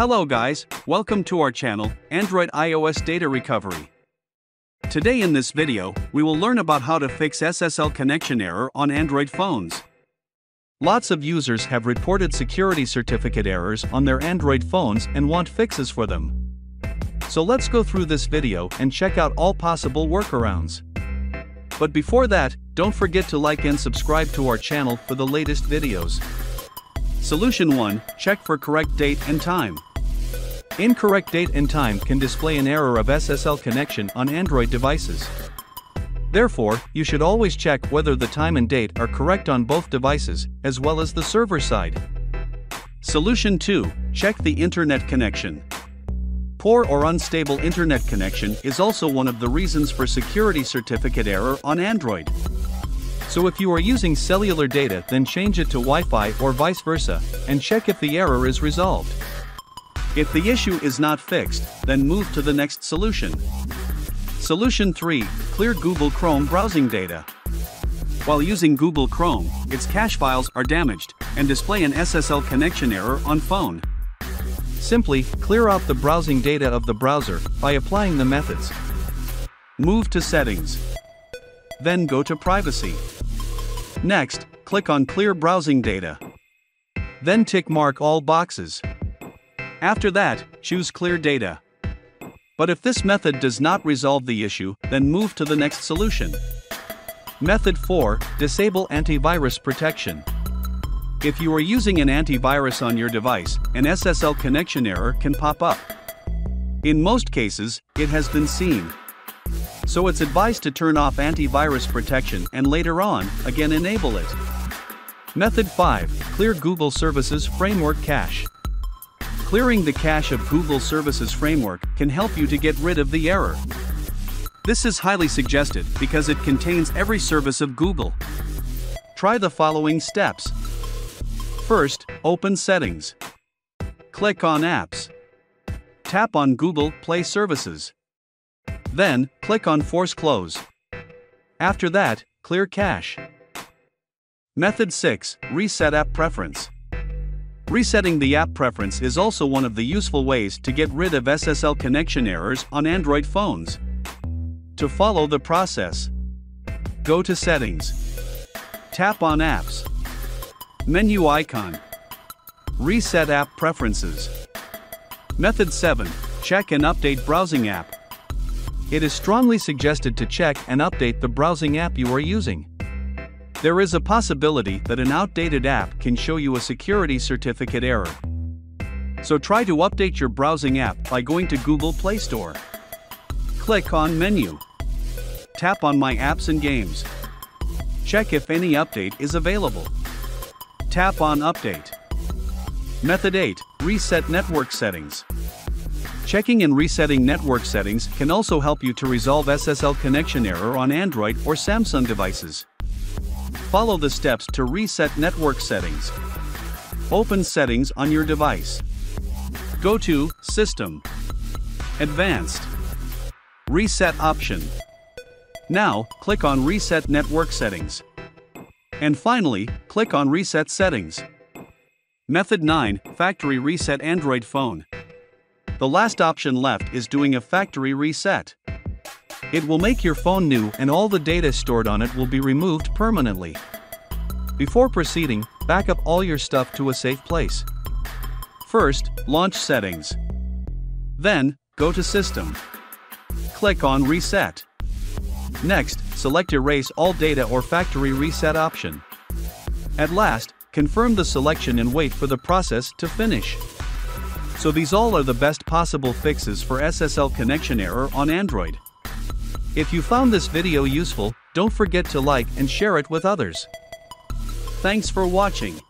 Hello guys, welcome to our channel, Android iOS Data Recovery. Today in this video, we will learn about how to fix SSL connection error on Android phones. Lots of users have reported security certificate errors on their Android phones and want fixes for them. So let's go through this video and check out all possible workarounds. But before that, don't forget to like and subscribe to our channel for the latest videos. Solution 1 Check for correct date and time. Incorrect date and time can display an error of SSL connection on Android devices. Therefore, you should always check whether the time and date are correct on both devices, as well as the server side. Solution 2 Check the internet connection. Poor or unstable internet connection is also one of the reasons for security certificate error on Android. So if you are using cellular data then change it to Wi-Fi or vice versa, and check if the error is resolved. If the issue is not fixed, then move to the next solution. Solution 3 Clear Google Chrome browsing data. While using Google Chrome, its cache files are damaged and display an SSL connection error on phone. Simply clear out the browsing data of the browser by applying the methods. Move to Settings. Then go to Privacy. Next, click on Clear Browsing Data. Then tick mark all boxes. After that, choose Clear Data. But if this method does not resolve the issue, then move to the next solution. Method 4 Disable Antivirus Protection. If you are using an antivirus on your device, an SSL connection error can pop up. In most cases, it has been seen. So it's advised to turn off antivirus protection and later on, again enable it. Method 5 Clear Google Services Framework Cache. Clearing the cache of Google Services Framework can help you to get rid of the error. This is highly suggested because it contains every service of Google. Try the following steps. First, open Settings. Click on Apps. Tap on Google Play Services. Then, click on Force Close. After that, clear cache. Method 6 Reset App Preference. Resetting the app preference is also one of the useful ways to get rid of SSL connection errors on Android phones. To follow the process, go to Settings. Tap on Apps. Menu icon. Reset app preferences. Method 7 Check and update browsing app. It is strongly suggested to check and update the browsing app you are using. There is a possibility that an outdated app can show you a security certificate error. So try to update your browsing app by going to Google Play Store. Click on Menu. Tap on My Apps and Games. Check if any update is available. Tap on Update. Method 8 Reset Network Settings. Checking and resetting network settings can also help you to resolve SSL connection error on Android or Samsung devices. Follow the steps to reset network settings. Open Settings on your device. Go to System, Advanced, Reset option. Now, click on Reset Network Settings. And finally, click on Reset Settings. Method 9 Factory Reset Android Phone. The last option left is doing a factory reset. It will make your phone new and all the data stored on it will be removed permanently. Before proceeding, back up all your stuff to a safe place. First, launch Settings. Then, go to System. Click on Reset. Next, select Erase All Data or Factory Reset option. At last, confirm the selection and wait for the process to finish. So these all are the best possible fixes for SSL connection error on Android. If you found this video useful, don't forget to like and share it with others. Thanks for watching.